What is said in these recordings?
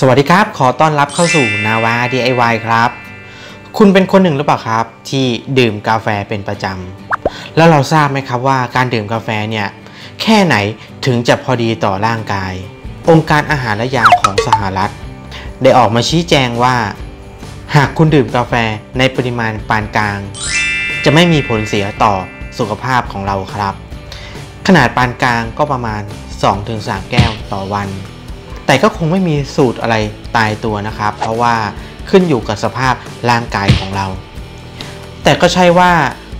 สวัสดีครับ ขอต้อนรับเข้าสู่นาวา DIY ครับ คุณเป็นคนหนึ่งหรือเปล่าครับ ที่ดื่มกาแฟเป็นประจำ แล้วเราทราบไหมครับว่าการดื่มกาแฟเนี่ยแค่ไหนถึงจะพอดีต่อร่างกาย องค์การอาหารและยาของสหรัฐ ได้ออกมาชี้แจงว่า หากคุณดื่มกาแฟในปริมาณปานกลาง จะไม่มีผลเสียต่อสุขภาพของเราครับ ขนาดปานกลางก็ประมาณ 2-3 แก้วต่อวัน แต่ก็คงไม่มีสูตรอะไรตายตัวนะครับ เพราะว่าขึ้นอยู่กับสภาพร่างกายของเรา แต่ก็ใช่ว่า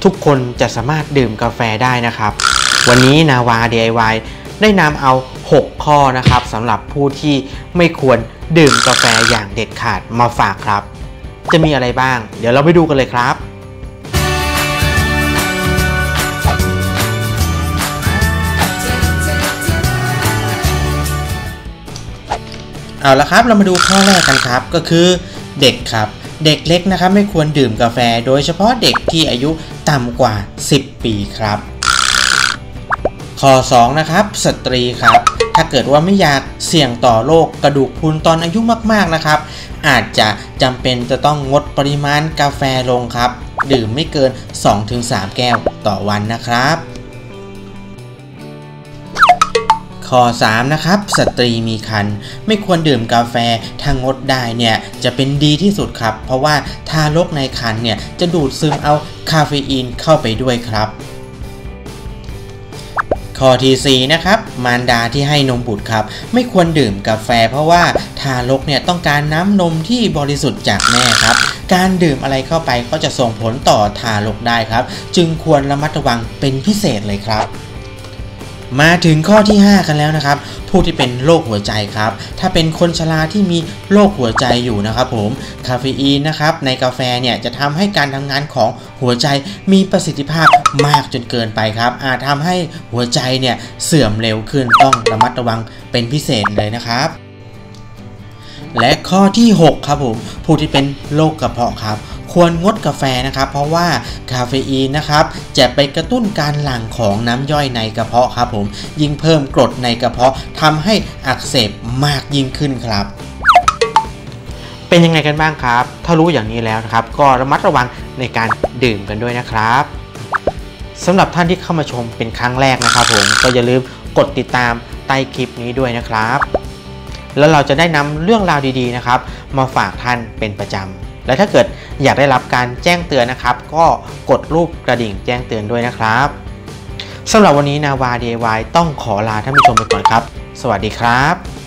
ทุกคนจะสามารถดื่มกาแฟได้นะครับ วันนี้นาวา DIY ได้นำเอา 6 ข้อนะครับสำหรับผู้ที่ไม่ควรดื่มกาแฟอย่างเด็ดขาดมาฝากครับ จะมีอะไรบ้าง เดี๋ยวเราไปดูกันเลยครับ เอาละครับเรามาดูข้อแรกกันครับก็คือเด็กครับ เด็กเล็กนะครับไม่ควรดื่มกาแฟ โดยเฉพาะเด็กที่อายุต่ำกว่า 10 ปีครับข้อ2นะครับสตรีครับ ถ้าเกิดว่าไม่อยากเสี่ยงต่อโรคกระดูกพรุนตอนอายุมากๆนะครับ อาจจะจำเป็นจะต้องงดปริมาณกาแฟลงครับ ดื่มไม่เกิน 2-3 แก้วต่อวันนะครับ ข้อ 3 นะครับ สตรีมีครรภ์ไม่ควรดื่มกาแฟถ้างดได้เนี่ยจะเป็นดีที่สุดครับ เพราะว่าทารกในครรภ์เนี่ยจะดูดซึมเอาคาเฟอีนเข้าไปด้วยครับข้อที่4นะครับมารดาที่ให้นมบุตรครับ ไม่ควรดื่มกาแฟ เพราะว่าทารกเนี่ยต้องการน้ำนมที่บริสุทธิ์จากแม่ครับ การดื่มอะไรเข้าไปก็จะส่งผลต่อทารกได้ครับ จึงควรระมัดระวังเป็นพิเศษเลยครับ มาถึงข้อที่ 5 กันแล้วนะครับ ผู้ที่เป็นโรคหัวใจครับ ถ้าเป็นคนชราที่มีโรคหัวใจอยู่นะครับผม คาเฟอีนนะครับในกาแฟเนี่ยจะทำให้การทำงานของหัวใจมีประสิทธิภาพมากจนเกินไปครับ อาจทำให้หัวใจเนี่ยเสื่อมเร็วขึ้นต้องระมัดระวังเป็นพิเศษเลยนะครับ และข้อที่ 6 ครับผม ผู้ที่เป็นโรคกระเพาะครับ ควรงดกาแฟนะครับ เพราะว่าคาเฟอีนนะครับจะไปกระตุ้นการหลั่งของน้ำย่อยในกระเพาะครับผมยิ่งเพิ่มกรดในกระเพาะทำให้อักเสบมากยิ่งขึ้นครับ เป็นยังไงกันบ้างครับ ถ้ารู้อย่างนี้แล้วนะครับ ก็ระมัดระวังในการดื่มกันด้วยนะครับสำหรับท่านที่เข้ามาชมเป็นครั้งแรกนะครับผมก็อย่าลืมกดติดตามใต้คลิปนี้ด้วยนะครับ แล้วเราจะได้นำเรื่องราวดีๆนะครับ มาฝากท่านเป็นประจำ และถ้าเกิดอยากได้รับการแจ้งเตือนนะครับ ก็กดรูปกระดิ่งแจ้งเตือนด้วยนะครับสำหรับวันนี้นาวา DIY ต้องขอลาท่านผู้ชมไปก่อนครับ สวัสดีครับ